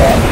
Yeah.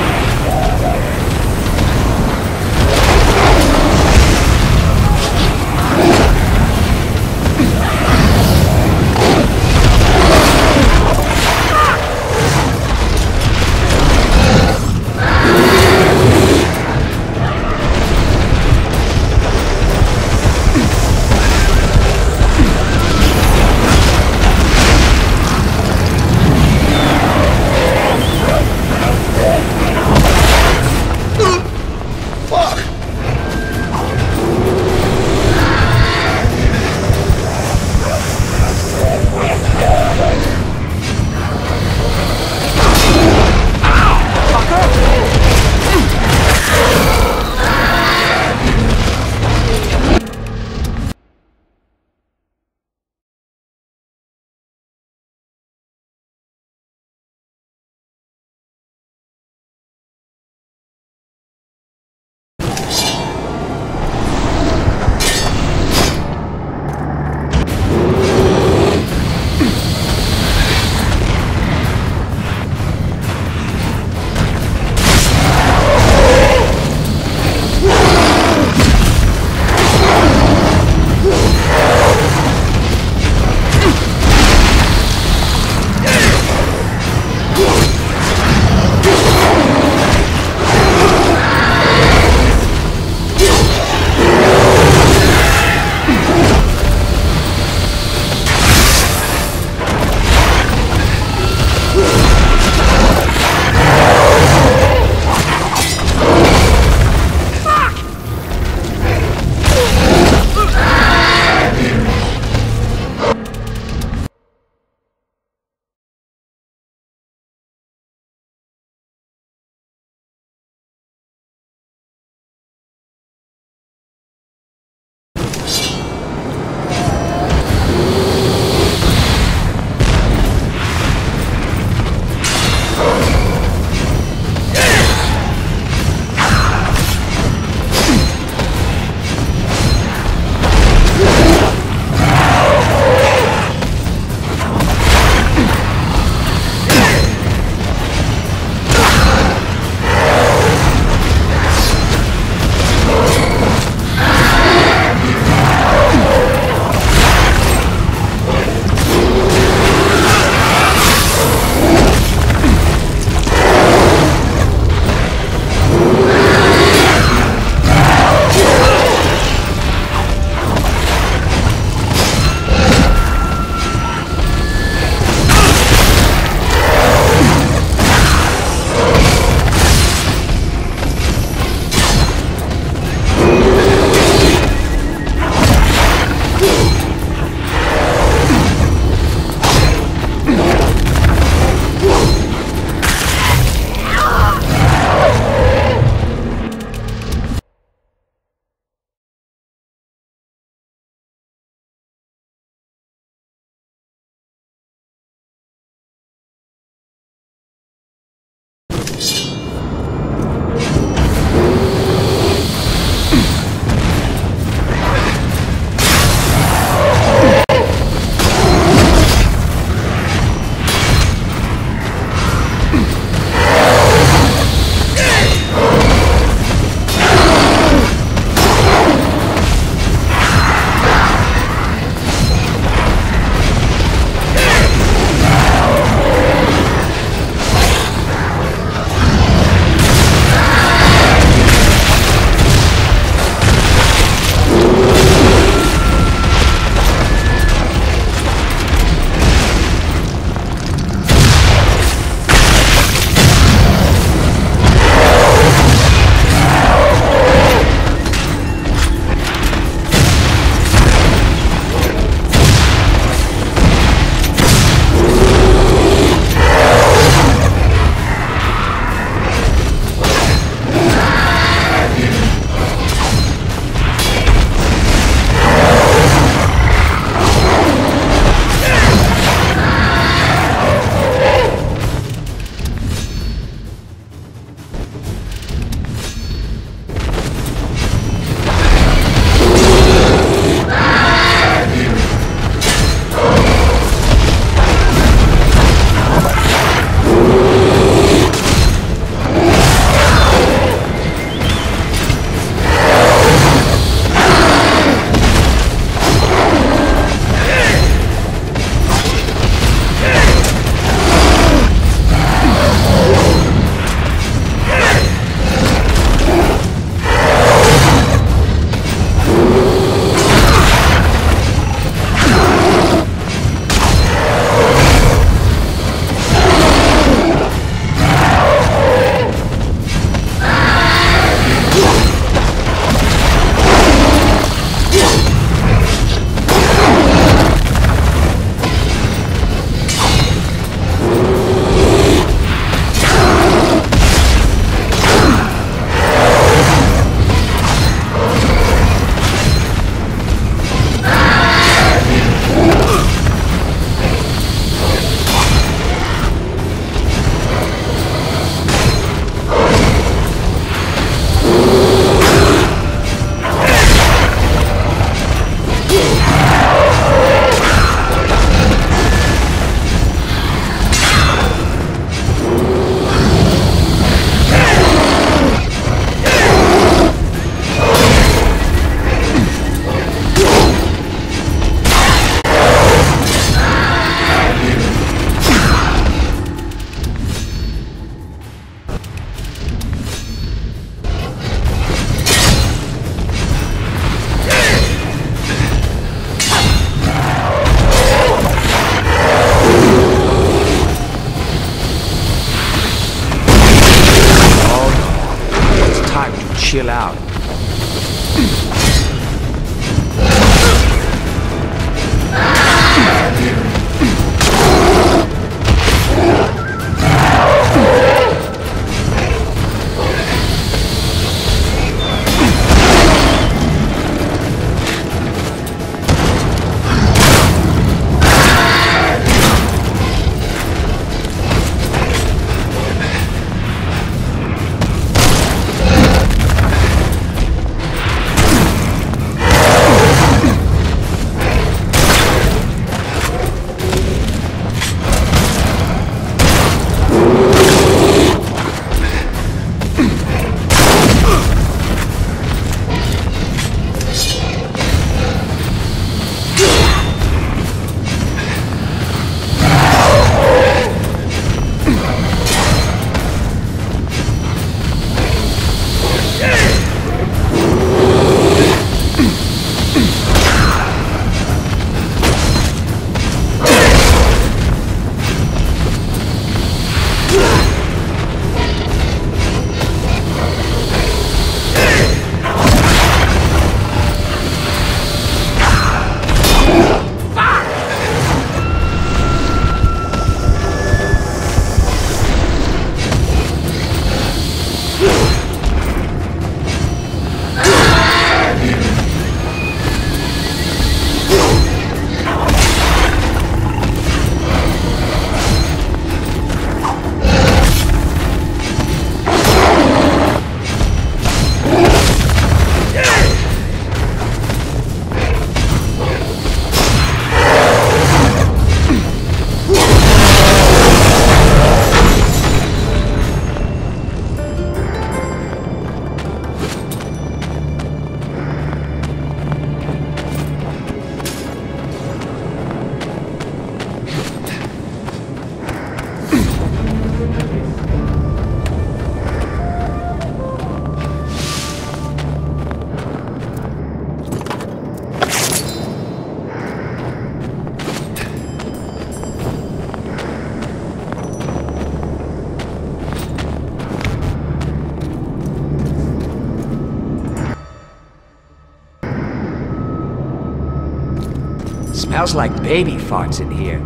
Smells like baby farts in here.